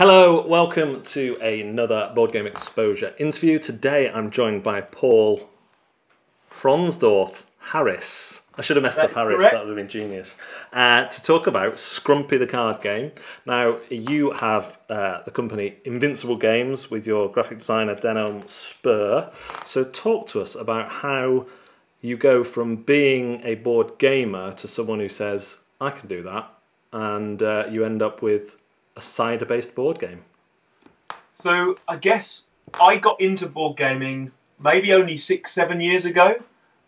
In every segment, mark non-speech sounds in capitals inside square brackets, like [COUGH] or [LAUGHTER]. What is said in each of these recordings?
Hello, welcome to another Board Game Exposure interview. Today I'm joined by Paul Fronsdorf Harris. I should have messed up Harris, that would have been genius. Uh, to talk about Scrumpy the card game. Now, you have uh, the company Invincible Games with your graphic designer Denham Spur. So, talk to us about how you go from being a board gamer to someone who says, I can do that, and uh, you end up with a cider based board game. So I guess I got into board gaming maybe only six, seven years ago.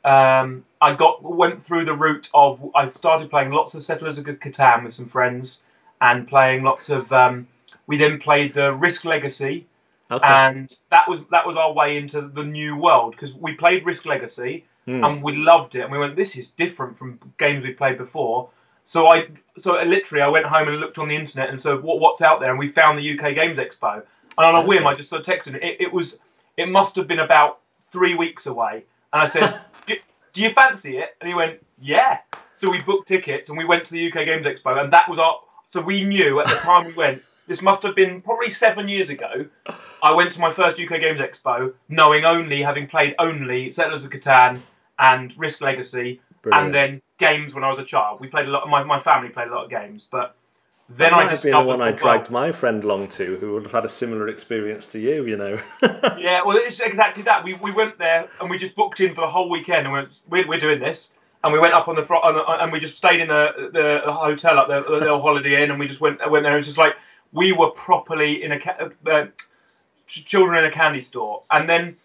Um, I got went through the route of I started playing lots of Settlers of Catan with some friends, and playing lots of. Um, we then played the Risk Legacy, Okay. and that was that was our way into the new world because we played Risk Legacy Hmm. and we loved it, and we went, "This is different from games we played before." So I, so literally, I went home and looked on the internet and said, "What what's out there?" And we found the UK Games Expo, and on a whim, I just sort of texted it. it. It was, it must have been about three weeks away, and I said, [LAUGHS] do, "Do you fancy it?" And he went, "Yeah." So we booked tickets and we went to the UK Games Expo, and that was our. So we knew at the time we went. [LAUGHS] This must have been probably seven years ago. I went to my first UK Games Expo, knowing only, having played only Settlers of Catan and Risk Legacy, Brilliant. and then games when I was a child. We played a lot. My, my family played a lot of games, but then That I might have been the one I dragged my friend along to, who would have had a similar experience to you. You know. [LAUGHS] Yeah, well, it's exactly that. We, we went there and we just booked in for the whole weekend, and we went, we're, we're doing this. And we went up on the front, and we just stayed in the the, the hotel up there, the little [LAUGHS] Holiday Inn, and we just went went there. It was just like we were properly in a uh, children in a candy store. And then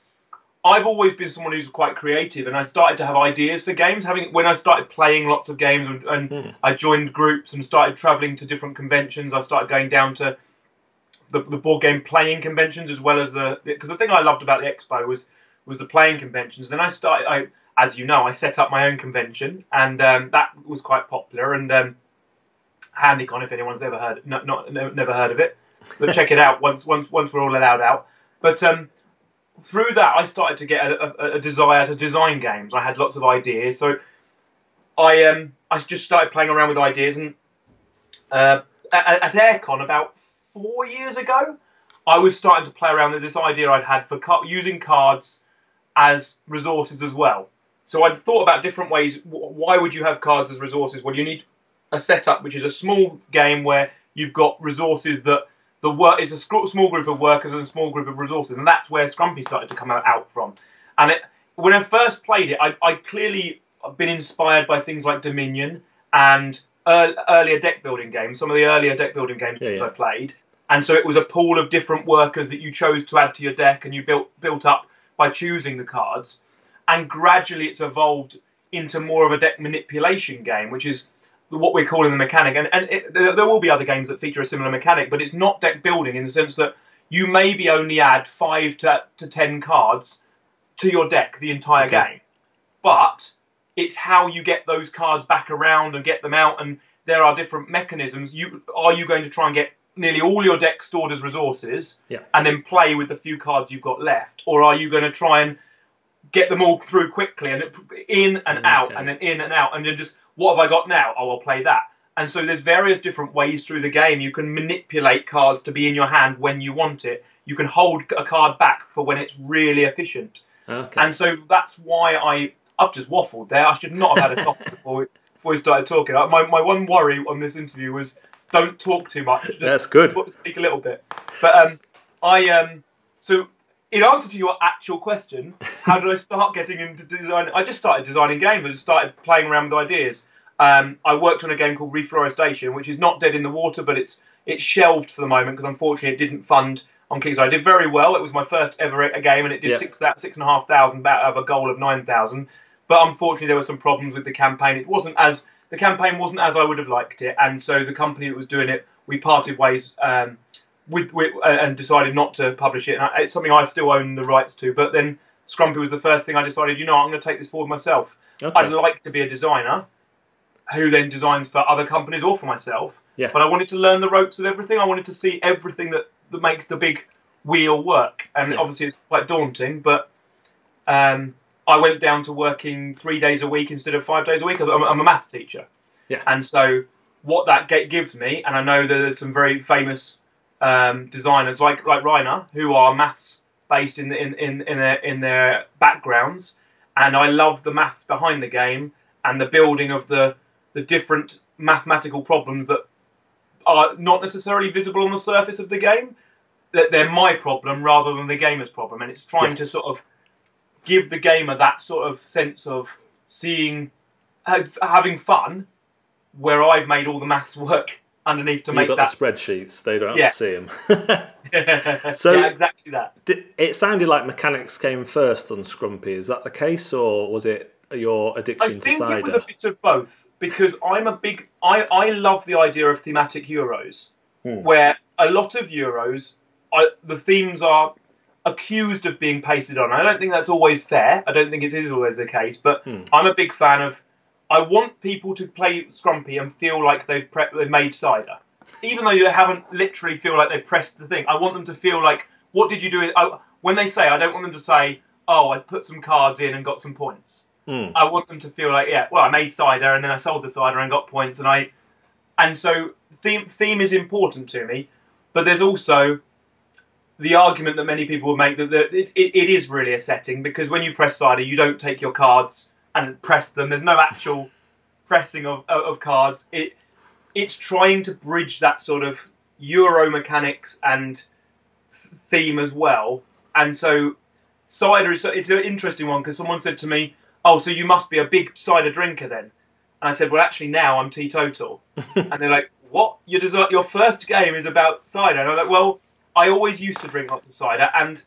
I've always been someone who's quite creative, and I started to have ideas for games. Having when I started playing lots of games, and, and Hmm. I joined groups and started traveling to different conventions. I started going down to the, the board game playing conventions as well as the because the thing I loved about the expo was was the playing conventions. Then I started, I as you know, I set up my own convention, and um, that was quite popular. And um, HandyCon, if anyone's ever heard, not, not never heard of it, but check it out once once once we're all allowed out. But um, through that, I started to get a, a, a desire to design games. I had lots of ideas, so I um I just started playing around with ideas. And uh, at, at AireCon about four years ago, I was starting to play around with this idea I'd had for ca- using cards as resources as well. So I'd thought about different ways. Why would you have cards as resources? Well, you need a setup which is a small game where you've got resources that the work is a small group of workers and a small group of resources, and that's where Scrumpy started to come out, from. And it, when I first played it, I, I clearly been inspired by things like Dominion and ear earlier deck building games, some of the earlier deck building games Yeah, yeah. I played. And so it was a pool of different workers that you chose to add to your deck, and you built built up by choosing the cards. And gradually, it's evolved into more of a deck manipulation game, which is what we're calling the mechanic. And, and it, there, will be other games that feature a similar mechanic, but it's not deck building in the sense that you maybe only add five to, to ten cards to your deck the entire Okay. game. But it's how you get those cards back around and get them out, and there are different mechanisms. You are you going to try and get nearly all your deck stored as resources, Yeah. and then play with the few cards you've got left, or are you going to try and get them all through quickly and in and out and then in and out and then just what have I got now? Oh, I'll play that. And so there's various different ways through the game you can manipulate cards to be in your hand when you want it. You can hold a card back for when it's really efficient. okay. And so that's why I I've just waffled there. I should not have had a topic [LAUGHS] before we, before we started talking. My my one worry on this interview was don't talk too much. Just That's good. Speak a little bit. But um, I um, so in answer to your actual question, how did I start getting into design? I just started designing games. and started playing around with ideas. Um, I worked on a game called Reforestation, which is not dead in the water, but it's it's shelved for the moment because unfortunately it didn't fund on Kickstarter. I did very well. It was my first ever a game, and it did six that six and a half thousand out of a goal of nine thousand. But unfortunately, there were some problems with the campaign. It wasn't as the campaign wasn't as I would have liked it, and so the company that was doing it, we parted ways. Um, with, with uh, and decided not to publish it. And I, it's something I still own the rights to. But then Scrumpy was the first thing I decided. You know, I'm going to take this forward myself. Okay. I'd like to be a designer who then designs for other companies or for myself. Yeah. But I wanted to learn the ropes of everything. I wanted to see everything that, that makes the big wheel work. And Yeah. obviously, it's quite daunting. But um, I went down to working three days a week instead of five days a week. I'm, I'm a maths teacher. Yeah. And so what that gives me, and I know that there's some very famous um, designers like like Reiner, who are maths based in in in in their, in their backgrounds, and I love the maths behind the game and the building of the the different mathematical problems that are not necessarily visible on the surface of the game. That they're my problem rather than the gamer's problem, and it's trying yes. to sort of give the gamer that sort of sense of seeing having fun, where I've made all the maths work underneath to You've make got that. the spreadsheets; they don't have yeah. to see them. [LAUGHS] [LAUGHS] so yeah, exactly that. it sounded like mechanics came first on Scrumpy. Is that the case, or was it your addiction I think cider? it was a bit of both because I'm a big. I I love the idea of thematic Euros, hmm. where a lot of Euros, I, the themes are accused of being pasted on. I don't think that's always fair. I don't think it is always the case, but hmm. I'm a big fan of. I want people to play Scrumpy and feel like they've pre- they've made cider, even though you haven't literally feel like they've pressed the thing. I want them to feel like, what did you do? I, when they say, I don't want them to say, oh, I put some cards in and got some points. Hmm. I want them to feel like, yeah, well, I made cider and then I sold the cider and got points, and I, and so theme theme is important to me, but there's also the argument that many people would make that, that it, it, it is really a setting because when you press cider, you don't take your cards and press them. There's no actual pressing of, of cards. It it's trying to bridge that sort of Euro mechanics and theme as well. And so cider is it's an interesting one because someone said to me, "Oh, so you must be a big cider drinker then?" And I said, "Well, actually, now I'm teetotal." [LAUGHS] and they're like, "What? Your your first game is about cider?" And I'm like, "Well." I always used to drink lots of cider, and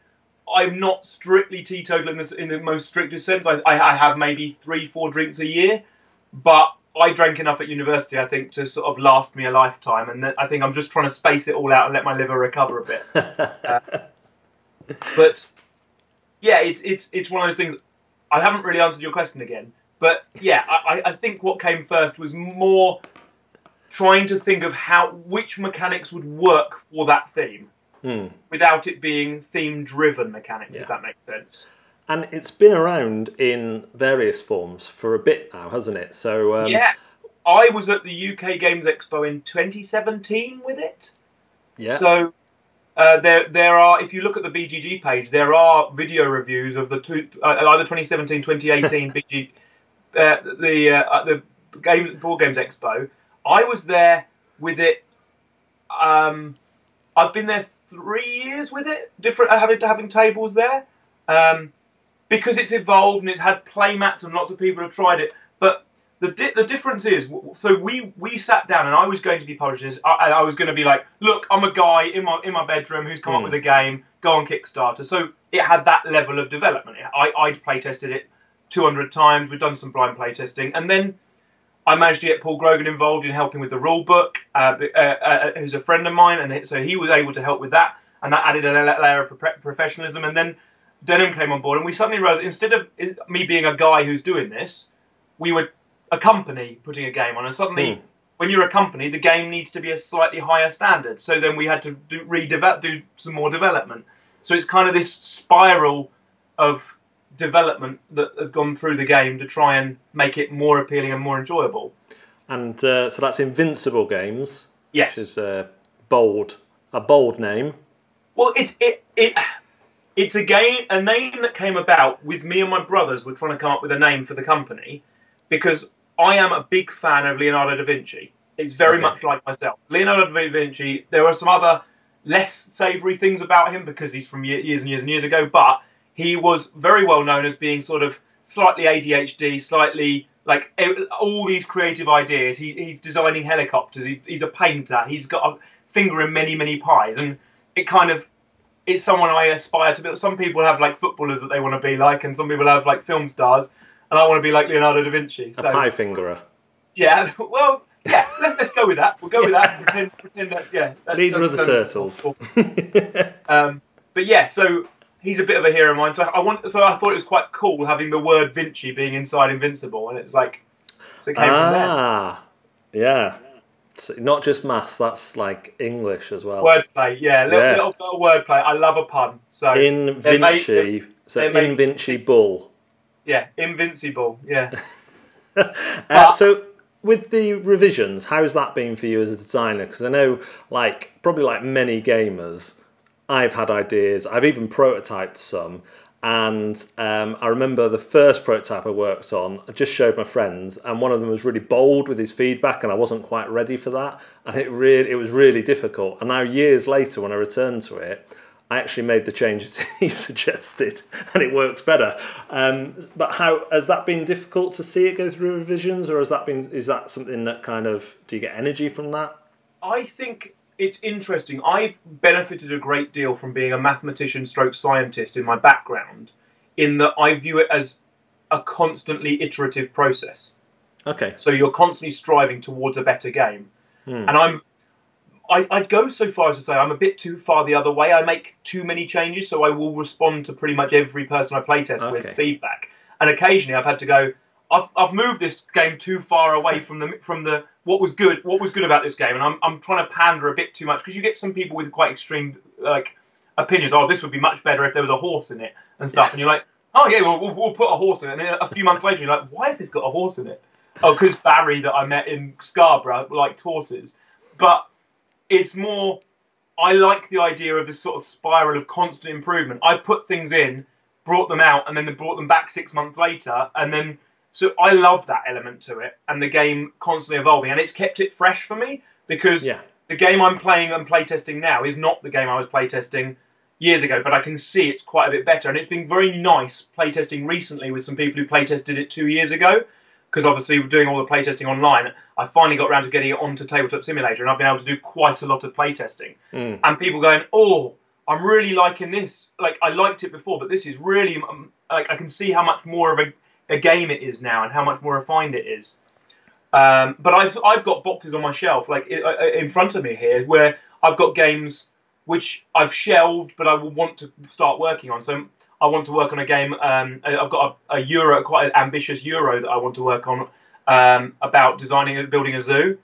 I'm not strictly teetotal in, this, in the most strictest sense. I, I, have maybe three, four drinks a year, but I drank enough at university, I think, to sort of last me a lifetime. And I think I'm just trying to space it all out and let my liver recover a bit. uh, [LAUGHS] but yeah, it's it's it's one of those things. I haven't really answered your question again, but yeah, I, I think what came first was more trying to think of how which mechanics would work for that theme mm. without it being theme driven mechanics, yeah. if that makes sense. And it's been around in various forms for a bit now, hasn't it? So um, yeah, I was at the UK Games Expo in 2017 with it. Yeah. So uh, there, there are. If you look at the BGG page, there are video reviews of the two, uh, either 2017, 2018 [LAUGHS] BG, uh, the uh, the game board games expo. I was there with it. Um, I've been there three years with it, different having having tables there, um, because it's evolved and it's had play mats and lots of people have tried it. But the di- the difference is, so we we sat down and I was going to be publishing I, I was going to be like, look, I'm a guy in my in my bedroom who's come mm. up with a game, go on Kickstarter. So it had that level of development. I I'd play tested it 200 times. We've done some blind play testing, and then I managed to get Paul Grogan involved in helping with the rule book, uh, uh, uh, who's a friend of mine, and so he was able to help with that, and that added a layer of professionalism. And then Denham came on board, and we suddenly realized instead of me being a guy who's doing this, we were a company putting a game on, and suddenly. Mm. When you're a company, the game needs to be a slightly higher standard. So then we had to do, redevelop, do some more development. So it's kind of this spiral of development that has gone through the game to try and make it more appealing and more enjoyable. And uh, so that's Invincible Games. Yes, which is a bold, a bold name. Well, it's it it it's a game, a name that came about with me and my brothers were trying to come up with a name for the company because I am a big fan of Leonardo da Vinci. It's very okay. much like myself. Leonardo da Vinci. There are some other less savoury things about him because he's from years and years and years ago, but he was very well known as being sort of slightly ADHD, slightly like all these creative ideas. He, he's designing helicopters. He's, he's a painter. He's got a finger in many many pies, and it kind of it's someone I aspire to be. Some people have like footballers that they want to be like, and some people have like film stars, and I want to be like Leonardo da Vinci. So, a pie fingerer. Yeah, [LAUGHS] well, yeah. let's let's go with that. We'll go with that. pretend pretend that yeah. That Leader of the turtles. um, but yeah, so he's a bit of a hero of mine. So I want, so I thought it was quite cool having the word Vinci being inside Invincible, and it's like, so it came ah, from there. Ah, yeah. So not just maths, that's like English as well. Wordplay, yeah, little, yeah. little bit of wordplay. I love a pun. So in Vinci, so in Vinci Bull. Yeah, invincible. Yeah. [LAUGHS] uh, so with the revisions, how's that been for you as a designer? Because I know, like, probably like many gamers, I've had ideas. I've even prototyped some, and um, I remember the first prototype I worked on, I just showed my friends, and one of them was really bold with his feedback, and I wasn't quite ready for that, and it really it was really difficult. And now years later, when I returned to it, I actually made the changes [LAUGHS] he suggested, and it works better. Um, but how has that been difficult to see it go through revisions, or has that been is that something that kind of do you get energy from that? I think it's interesting. I've benefited a great deal from being a mathematician stroke scientist in my background, in that I view it as a constantly iterative process. Okay. So you're constantly striving towards a better game. Hmm. And I'm I, I'd go so far as to say I'm a bit too far the other way. I make too many changes, so I will respond to pretty much every person I playtest Okay. with feedback. And occasionally I've had to go, I've, I've moved this game too far away from the from the what was good what was good about this game, and I'm I'm trying to pander a bit too much because you get some people with quite extreme like opinions. Oh, this would be much better if there was a horse in it and stuff, and you're like, oh yeah, well, we'll, we'll put a horse in it. And then a few months later, you're like, why has this got a horse in it? Oh, because Barry that I met in Scarborough liked horses, but it's more. I like the idea of this sort of spiral of constant improvement. I put things in, brought them out, and then they brought them back six months later, and then so I love that element to it, and the game constantly evolving, and it's kept it fresh for me because Yeah. the game I'm playing and playtesting now is not the game I was playtesting years ago, but I can see it's quite a bit better, and it's been very nice playtesting recently with some people who playtested it two years ago. Because obviously, we're doing all the playtesting online. I finally got around to getting it onto Tabletop Simulator, and I've been able to do quite a lot of playtesting. And people going, "Oh, I'm really liking this. Like I liked it before, but this is really um, like I can see how much more of a, a game it is now, and how much more refined it is." Um, but I've I've got boxes on my shelf, like in front of me here, where I've got games which I've shelved, but I will want to start working on. So I want to work on a game. Um, I've got a, a Euro, quite an ambitious Euro that I want to work on um, about designing and building a zoo.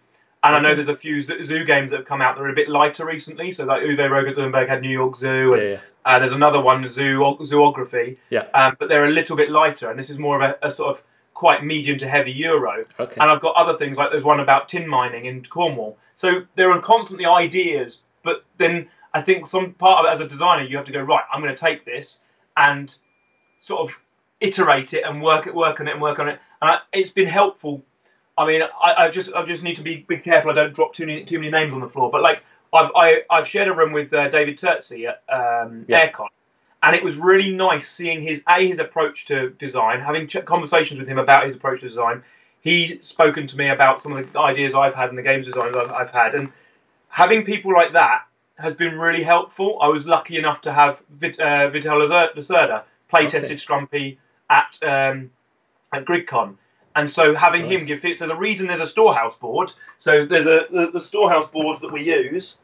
And I know there's a few zoo games that have come out that are a bit lighter recently. So like Uwe Rosenberg had New York Zoo, and Yeah, yeah. Uh, there's another one, Zoo Zoography. Yeah. Um, but they're a little bit lighter, and this is more of a, a sort of quite medium to heavy Euro. Okay. And I've got other things like there's one about tin mining in Cornwall. So there are constantly ideas, but then I think some part of it as a designer, you have to go right. I'm going to take this and sort of iterate it and work it, work on it, and work on it. And I, it's been helpful. I mean, I, I just I just need to be, be careful I don't drop too many too many names on the floor. But like I've I, I've shared a room with uh, David Turczi at um, Yeah. AireCon, and it was really nice seeing his a his approach to design, having ch- conversations with him about his approach to design. He's spoken to me about some of the ideas I've had and the games designs I've, I've had, and having people like that has been really helpful. I was lucky enough to have Vit, uh, Vital Lacerda play Okay. tested Scrumpy at um, at GridCon. And so having Nice. him give it, so the reason there's a storehouse board, so there's a the, the storehouse boards that we use.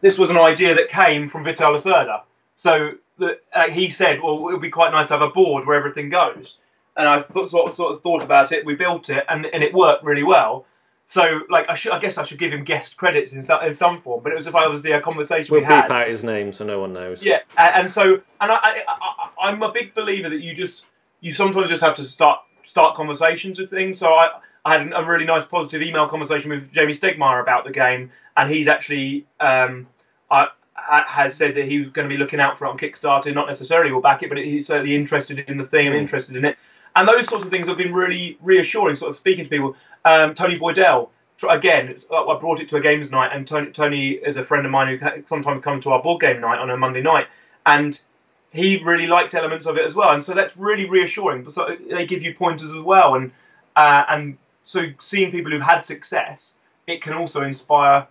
This was an idea that came from Vital Lacerda. So the, uh, he said, well, it would be quite nice to have a board where everything goes. And I thought, sort of, sort of thought about it. We built it, and, and it worked really well. So, like, I should, I guess I should give him guest credits in some, in some form. But it was just like obviously a conversation We'll we had. beep out his name so no one knows. Yeah, a- and so and I, I, I I'm a big believer that you just you sometimes just have to start start conversations with things. So I I had a really nice positive email conversation with Jamey Stegmaier about the game, and he's actually um I, ha- has said that he was going to be looking out for it on Kickstarter. Not necessarily will back it, but he's certainly interested in the theme, Mm. interested in it. And those sorts of things have been really reassuring. Sort of speaking to people. Um, Tony Boydell, again, I brought it to a games night, and Tony, Tony is a friend of mine who sometimes comes to our board game night on a Monday night, and he really liked elements of it as well. And so that's really reassuring. So they give you pointers as well, and uh, and so seeing people who've had success, it can also inspire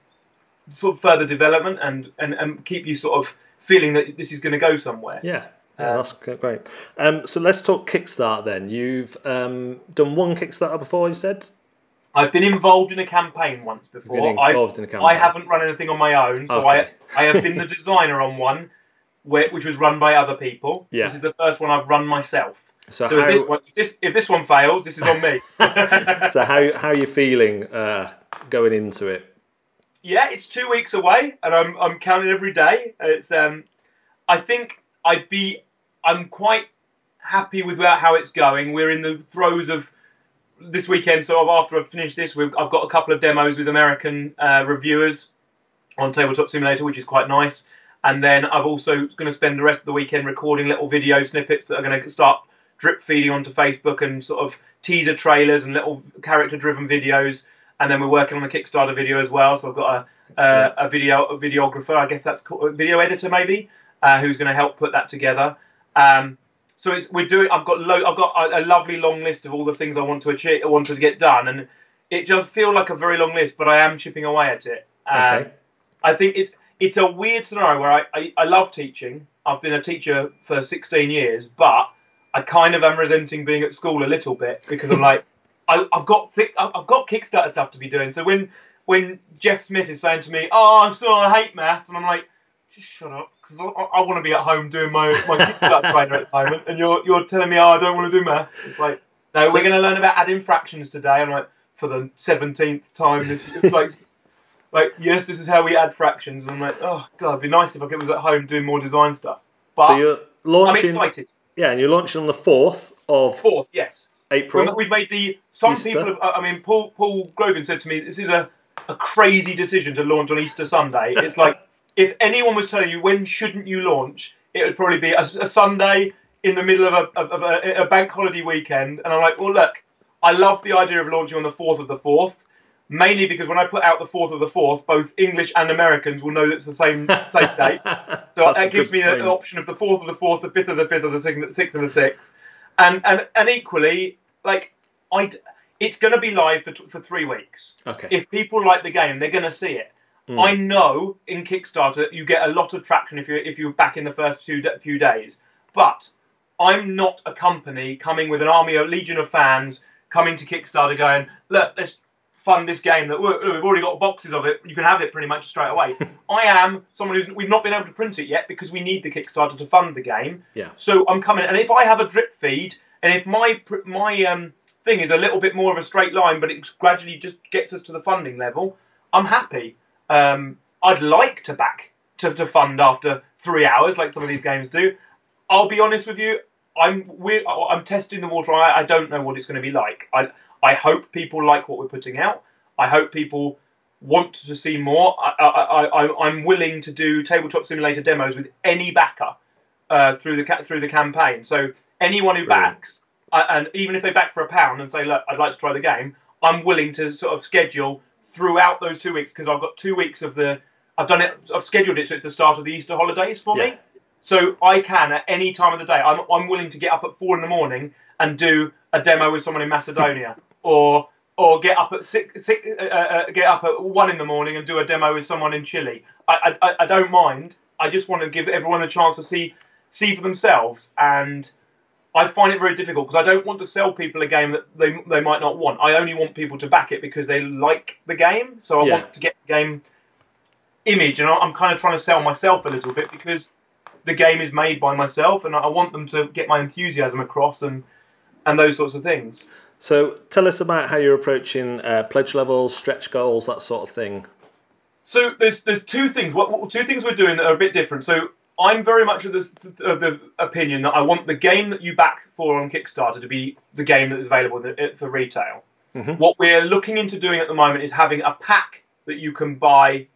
sort of further development and and, and keep you sort of feeling that this is going to go somewhere. Yeah. Yeah, that's great. Um, so let's talk Kickstart then. You've um, done one Kickstarter before, you said? I've been involved in a campaign once before. been I- involved in a campaign. I haven't run anything on my own, so Okay. I I have been the [LAUGHS] designer on one, which was run by other people. Yeah. This is the first one I've run myself. So, So how, if this one if this, if this one fails, this is on me. [LAUGHS] so how, how are you feeling uh, going into it? yeah, it's two weeks away, and I'm I'm counting every day. It's um, I think I'd be I'm quite happy with how it's going. We're in the throes of this weekend, so after I've finished this, we've, I've got a couple of demos with American uh, reviewers on Tabletop Simulator, which is quite nice. And then I've also going to spend the rest of the weekend recording little video snippets that are going to start drip feeding onto Facebook and sort of teaser trailers and little character-driven videos. And then we're working on a Kickstarter video as well. So I've got a, uh, a video a videographer, I guess that's called a video editor maybe, uh, who's going to help put that together. Um, so it's we're doing. I've got lo- I've got a, a, lovely long list of all the things I want to achieve, I want to get done, and it does feel like a very long list, but I am chipping away at it. Um, okay. I think it's it's a weird scenario where I, I, I love teaching. I've been a teacher for 16 years, but I kind of am resenting being at school a little bit because I'm like, [LAUGHS] I, have got thick, I've got Kickstarter stuff to be doing. So when when Jeff Smith is saying to me, "Oh, I'm still I hate maths," and I'm like, just shut up because I, I want to be at home doing my my Kickstarter [LAUGHS] trainer at the moment, and you're you're telling me, "Oh, I don't want to do maths." It's like, no, so, we're going to learn about adding fractions today. I'm like, for the seventeenth time, this it's like. [LAUGHS] like, yes, this is how we add fractions. And I'm like, oh, God, it'd be nice if I was at home doing more design stuff. But so you're launching, I'm excited. Yeah, and you're launching on the 4th of... 4th, yes. April. We've made the... Some Easter. people have... I mean, Paul, Paul Grogan said to me, this is a, a crazy decision to launch on Easter Sunday. [LAUGHS] It's like, if anyone was telling you when shouldn't you launch, it would probably be a, a Sunday in the middle of, a, of a, a bank holiday weekend. And I'm like, well, look, I love the idea of launching on the 4th of the 4th mainly because when I put out the fourth of the fourth, both English and Americans will know that it's the same [LAUGHS] same date. So that gives me the, the, option of the fourth of the fourth, the fifth of the fifth, or the sixth of the sixth, and and and equally, like I, it's going to be live for for three weeks. Okay. If people like the game, they're going to see it. Mm. I know in Kickstarter you get a lot of traction if you if you're back in the first few few days, but I'm not a company coming with an army, a legion of fans coming to Kickstarter going, look, let's fund this game that we've already got boxes of it. You can have it pretty much straight away. [LAUGHS] I am someone who's we've not been able to print it yet because we need the Kickstarter to fund the game. Yeah. So I'm coming, and if I have a drip feed, and if my my um, thing is a little bit more of a straight line, but it gradually just gets us to the funding level, I'm happy. Um, I'd like to back to, to fund after three hours, like some of these [LAUGHS] games do. I'll be honest with you. I'm we're, I'm testing the water. I, I don't know what it's going to be like. I I hope people like what we're putting out. I hope people want to see more. I, am willing to do tabletop simulator demos with any backer uh, through the through the campaign. So anyone who Brilliant. backs, uh, and even if they back for a pound and say, "Look, I'd like to try the game," I'm willing to sort of schedule throughout those two weeks because I've got two weeks of the. I've done it. I've scheduled it so it's the start of the Easter holidays for yeah. me. So I can at any time of the day. I'm I'm willing to get up at four in the morning and do a demo with someone in Macedonia or or get up at six, six uh, uh, get up at one in the morning and do a demo with someone in Chile. I, I, I don't mind. I just want to give everyone a chance to see see for themselves, and I find it very difficult because I don't want to sell people a game that they they might not want. I only want people to back it because they like the game. So I yeah. want to get the game image, and I'm kind of trying to sell myself a little bit because the game is made by myself, and I want them to get my enthusiasm across and and those sorts of things. So tell us about how you're approaching uh, pledge levels, stretch goals, that sort of thing. So there's there's two things. What, two things we're doing that are a bit different. So I'm very much of the, of the opinion that I want the game that you back for on Kickstarter to be the game that is available for retail. Mm-hmm. What we're looking into doing at the moment is having a pack that you can buy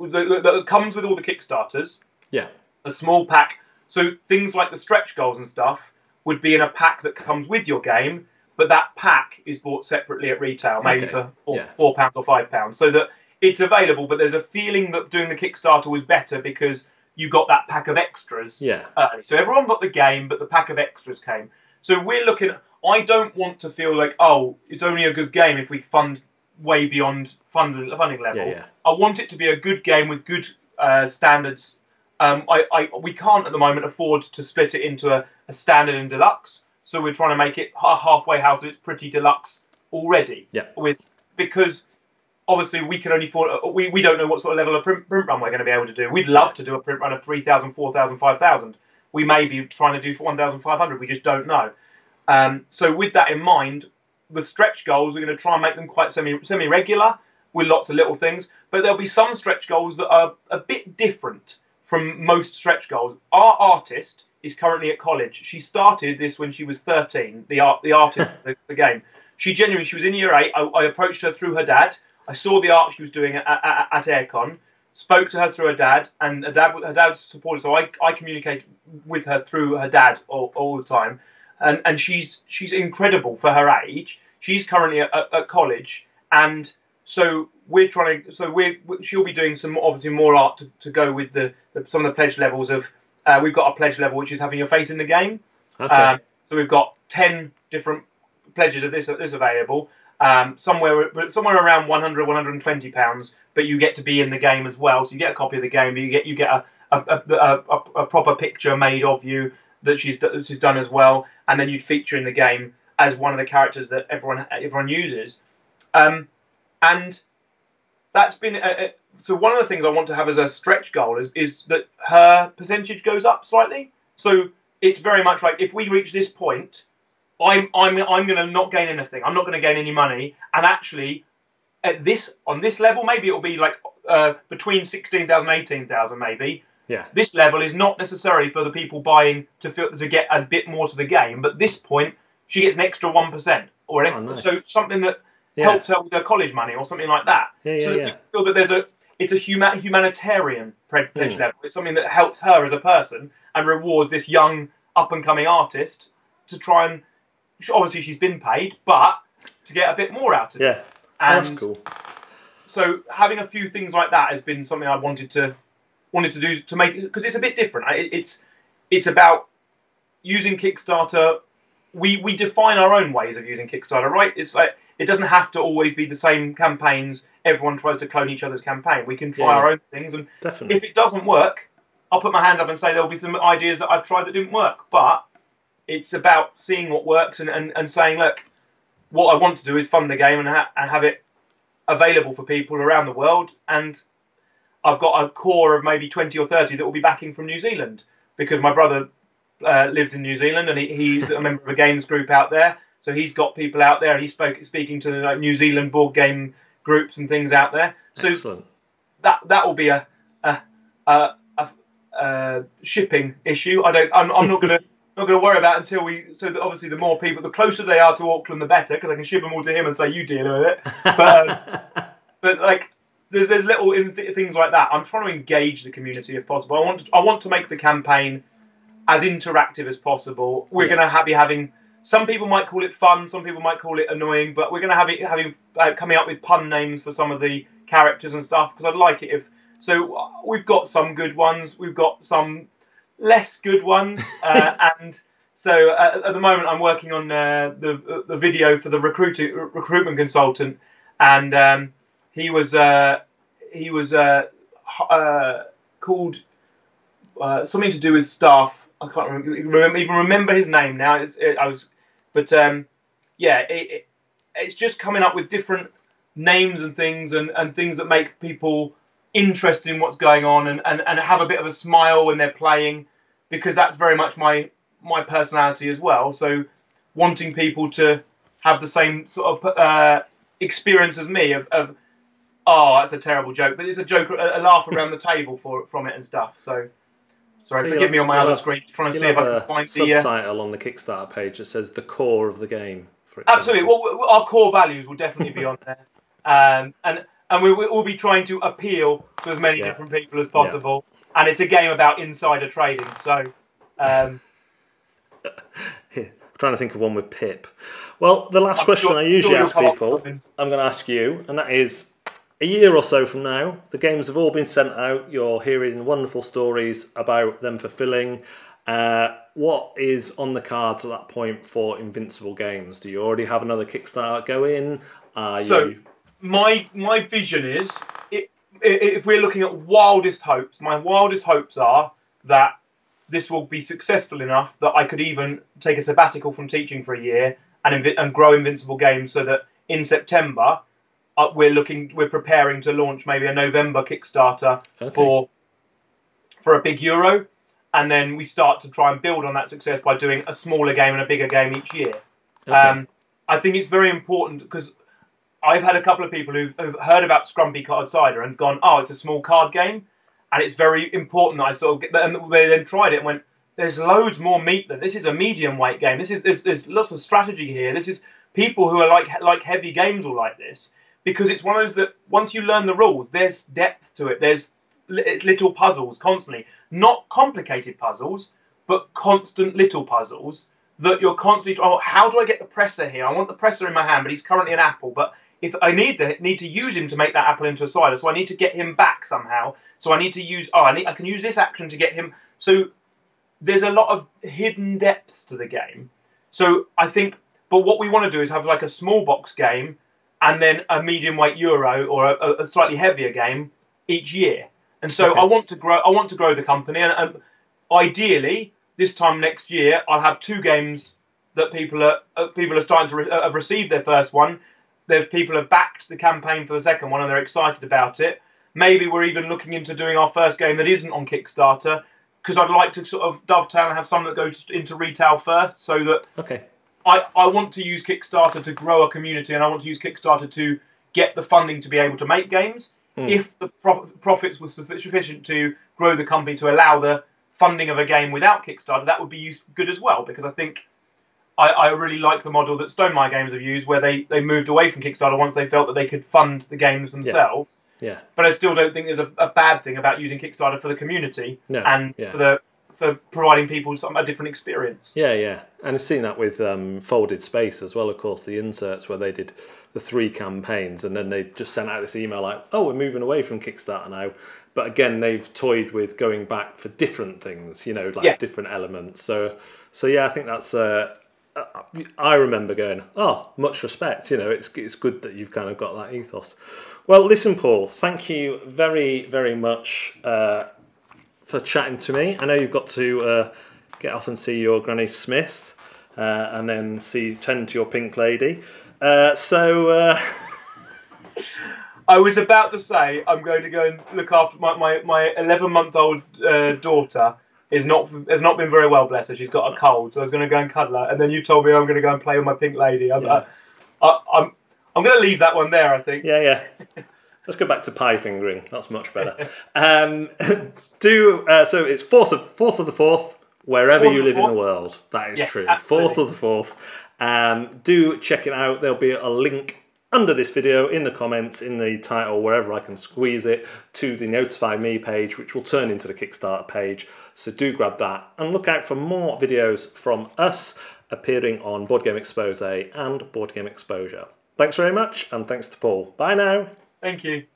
that comes with all the Kickstarters. Yeah. A small pack. So things like the stretch goals and stuff would be in a pack that comes with your game but that pack is bought separately at retail, maybe okay. for four, yeah. four pounds or five pounds, so that it's available. But there's a feeling that doing the Kickstarter was better because you got that pack of extras yeah. early. So everyone got the game, but the pack of extras came. So we're looking. I don't want to feel like oh, it's only a good game if we fund way beyond funding funding level. Yeah, yeah. I want it to be a good game with good uh, standards. Um, I, I, we can't at the moment afford to split it into a, a standard and deluxe. So we're trying to make it a halfway house so it's pretty deluxe already. Yeah. With because obviously we can only afford we, we don't know what sort of level of print, print run we're going to be able to do. We'd love to do a print run of 3,000, 4,000, 5,000. We may be trying to do for 1,500. We just don't know. Um, so with that in mind, the stretch goals we're going to try and make them quite semi semi regular with lots of little things. But there'll be some stretch goals that are a bit different from most stretch goals. Our artist is currently at college. She started this when she was 13, the art, the artist [LAUGHS] of the, the game. she genuinely she was in year eight. I, I approached her through her dad. I saw the art she was doing at, at, at AireCon. Spoke to her through her dad, and her dad her dad's supported. So I, I communicate with her through her dad all, all the time, and and she's she's incredible for her age. She's currently at, at college, and so we're trying to. So we're she'll be doing some obviously more art to, to go with the, the some of the pledge levels of. Uh, we've got a pledge level which is having your face in the game. Okay. Um, so we've got ten different pledges of this this available. Um, somewhere somewhere around 100 120 pounds, but you get to be in the game as well. So you get a copy of the game, but you get you get a a, a, a, a proper picture made of you that she's that she's done as well, and then you'd feature in the game as one of the characters that everyone everyone uses. Um, and that's been a, a, so one of the things I want to have as a stretch goal is, is that her percentage goes up slightly. So it's very much like if we reach this point, I'm I'm I'm going to not gain anything. I'm not going to gain any money. And actually, at this on this level, maybe it'll be like uh, between sixteen thousand, eighteen thousand, maybe. Yeah. This level is not necessarily for the people buying to feel, to get a bit more to the game, but this point she gets an extra one percent or an, Oh, nice. so something that Yeah. helps her with her college money or something like that. Yeah, yeah, so that yeah. feel that there's a it's a huma- humanitarian pre- pledge Hmm. level. It's something that helps her as a person and rewards this young up and coming artist to try and obviously she's been paid, but to get a bit more out of it. Yeah. That's cool. so having a few things like that has been something I wanted to wanted to do to make because it's a bit different. It's it's about using Kickstarter. We we define our own ways of using Kickstarter, right? It's like it doesn't have to always be the same campaigns. Everyone tries to clone each other's campaign. We can try Yeah. our own things, and Definitely. if it doesn't work, I'll put my hands up and say there'll be some ideas that I've tried that didn't work. But it's about seeing what works and, and, and saying, look, what I want to do is fund the game and, ha- and have it available for people around the world. And I've got a core of maybe 20 or 30 that will be backing from New Zealand because my brother uh, lives in New Zealand and he, he's a member of a games group out there. So he's got people out there and he's spoke, speaking to like, New Zealand board game groups and things out there. So Excellent. that that will be a a, a, a, a shipping issue. I don't. I'm, I'm not gonna [LAUGHS] not gonna worry about it until we. So that obviously, the more people, the closer they are to Auckland, the better, because I can ship them all to him and say you deal with it. But um, [LAUGHS] but like. There's, there's little in th- things like that. I'm trying to engage the community if possible. I want to, I want to make the campaign as interactive as possible. We're Yeah. going to be having some people might call it fun, some people might call it annoying, but we're going to have it having uh, coming up with pun names for some of the characters and stuff because I'd like it if. So uh, we've got some good ones, we've got some less good ones, [LAUGHS] uh, and so uh, at the moment I'm working on uh, the the video for the recruiting recruitment consultant, and um, he was uh, he was uh, uh, called uh, something to do with staff. I can't remember, even remember his name now. It's, it, I was, but um, yeah, it, it, it's just coming up with different names and things and, and things that make people interested in what's going on and, and, and have a bit of a smile when they're playing because that's very much my my personality as well. So wanting people to have the same sort of uh, experience as me of, of oh that's a terrible joke, but it's a joke, a, a laugh around the table for from it and stuff. So sorry, So forgive me on my other screen, to You'll see if I can find the. Uh, subtitle on the Kickstarter page that says the core of the game. Absolutely. Well, our core values will definitely be on there, um, and and we will be trying to appeal to as many Yeah. different people as possible. And it's a game about insider trading, so um, [LAUGHS] I'm trying to think of one with Pip. Well, the last I'm question sure- I usually sure ask come up with people. I'm going to ask you, and that is a year or so from now, the games have all been sent out. You're hearing wonderful stories about them fulfilling. Uh, what is on the cards at that point for Invincible Games? Do you already have another Kickstarter going? Are So- you? my my vision is i- i- if we're looking at wildest hopes, my wildest hopes are that this will be successful enough that I could even take a sabbatical from teaching for a year and and grow Invincible Games so that in September uh, we're looking we're preparing to launch maybe a November Kickstarter Okay. for for a big Euro, and then we start to try and build on that success by doing a smaller game and a bigger game each year. Okay. Um, I think it's very important because I've had a couple of people who've, who've heard about Scrumpy Card Cider and gone, "Oh, it's a small card game," and it's very important that I sort of get that. And they then tried it and went, "There's loads more meat than this. Is a medium weight game. This is there's, there's lots of strategy here. This is people who are like like heavy games will like this because it's one of those that once you learn the rules, there's depth to it. There's little puzzles constantly, not complicated puzzles, but constant little puzzles that you're constantly. Oh, how do I get the presser here? I want the presser in my hand, but he's currently an apple. But if I need need to use him to make that apple into a cider, so I need to get him back somehow. So I need to use. Oh, I need. I can use this action to get him. So there's a lot of hidden depths to the game. So I think, but what we want to do is have like a small box game and then a medium weight euro or a, a slightly heavier game each year. And so okay. I want to grow. I want to grow the company, and, and, ideally, this time next year, I'll have two games that people are uh, people are starting to re- uh, have received their first one. There's people have backed the campaign for the second one, and they're excited about it. Maybe we're even looking into doing our first game that isn't on Kickstarter because I'd like to sort of dovetail and have some that go into retail first, so that okay. I, I want to use Kickstarter to grow a community, and I want to use Kickstarter to get the funding to be able to make games. Mm. If the profits were sufficient to grow the company to allow the funding of a game without Kickstarter, that would be good as well. Because I think I, I really like the model that Stonemaier Games have used, where they, they moved away from Kickstarter once they felt that they could fund the games themselves. Yeah. yeah. But I still don't think there's a, a, bad thing about using Kickstarter for the community no. and yeah. for the for providing people some, a different experience. Yeah, yeah, and I've seen that with um, Folded Space as well. Of course, the inserts where they did the three campaigns, and then they just sent out this email like, "Oh, we're moving away from Kickstarter now." But again, they've toyed with going back for different things, you know, like yeah. different elements. So, so yeah, I think that's. Uh, I remember going, oh, much respect. You know, it's it's good that you've kind of got that ethos. Well, listen, Paul. Thank you very, very much. Uh, for chatting to me. I know you've got to uh, get off and see your Granny Smith uh, and then see tend to your pink lady. Uh, so. Uh, [LAUGHS] I was about to say I'm going to go and look after my, my, my 11 month old uh, daughter is not has not been very well, bless her. She's got a cold, so I was going to go and cuddle her. And then you told me I'm going to go and play with my pink lady. I'm, yeah. I, I, I'm I'm going to leave that one there. I think. Yeah, yeah. [LAUGHS] Let's go back to pie fingering. That's much better. um, [LAUGHS] do uh, so. It's fourth of fourth of the fourth wherever fourth you live in the world. That is yes, true. Absolutely. Fourth of the fourth. Um, do check it out. There'll be a link under this video in the comments, in the title, wherever I can squeeze it, to the Notify Me page, which will turn into the Kickstarter page. So do grab that and look out for more videos from us appearing on Board Game Expose and Board Game Exposure. Thanks very much, and thanks to Paul. Bye now. Thank you.